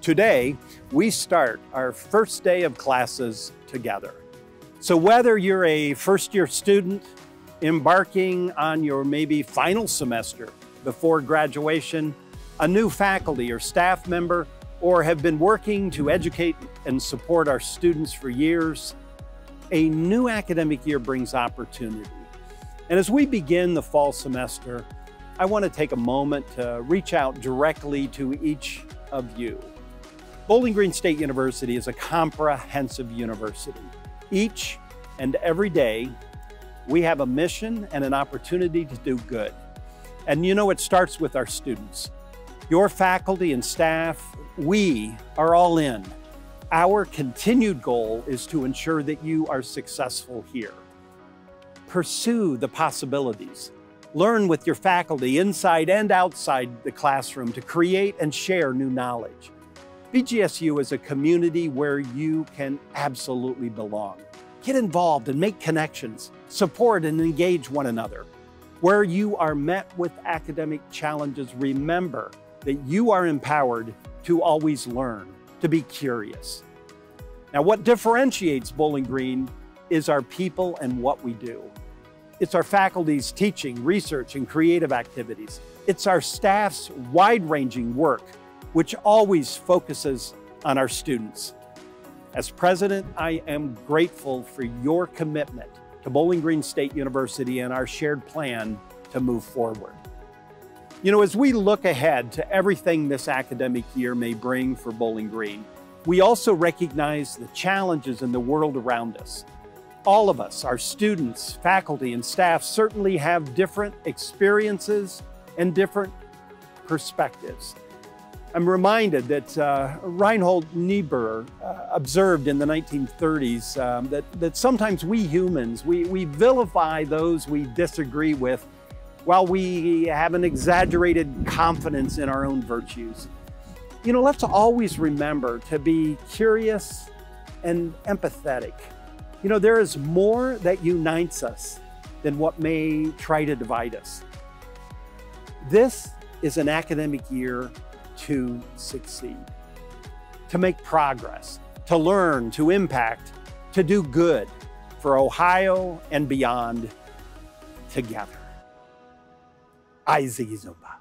Today, we start our first day of classes together. So whether you're a first year student embarking on your maybe final semester before graduation, a new faculty or staff member, or have been working to educate and support our students for years, a new academic year brings opportunity. And as we begin the fall semester, I want to take a moment to reach out directly to each of you. Bowling Green State University is a comprehensive university. Each and every day, we have a mission and an opportunity to do good. And you know, it starts with our students. Your faculty and staff, we are all in. Our continued goal is to ensure that you are successful here. Pursue the possibilities. Learn with your faculty inside and outside the classroom to create and share new knowledge. BGSU is a community where you can absolutely belong. Get involved and make connections, support and engage one another. Where you are met with academic challenges, remember that you are empowered to always learn, to be curious. Now, what differentiates Bowling Green is our people and what we do. It's our faculty's teaching, research, and creative activities. It's our staff's wide ranging work which always focuses on our students. As president, I am grateful for your commitment to Bowling Green State University and our shared plan to move forward. You know, as we look ahead to everything this academic year may bring for Bowling Green, we also recognize the challenges in the world around us. All of us, our students, faculty, and staff certainly have different experiences and different perspectives. I'm reminded that uh, Reinhold Niebuhr uh, observed in the 1930s um, that, that sometimes we humans, we, we vilify those we disagree with while we have an exaggerated confidence in our own virtues. You know, let's always remember to be curious and empathetic. You know, there is more that unites us than what may try to divide us. This is an academic year to succeed, to make progress, to learn, to impact, to do good for Ohio and beyond together. Ay Ziggy Zoomba.